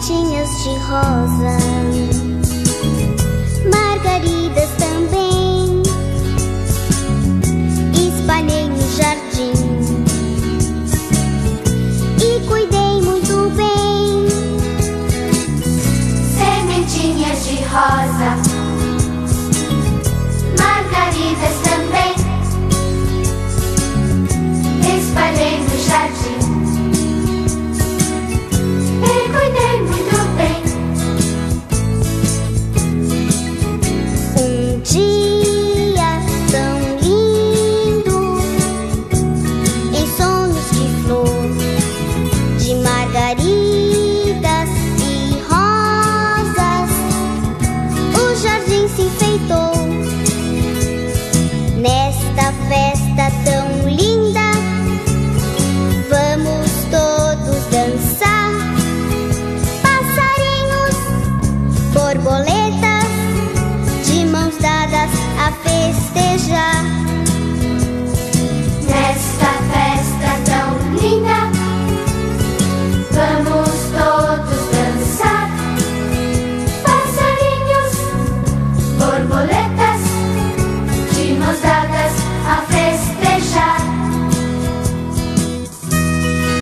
cienia z cichozem. festa tão linda. Vamos todos dançar. Passarinhos, borboletas.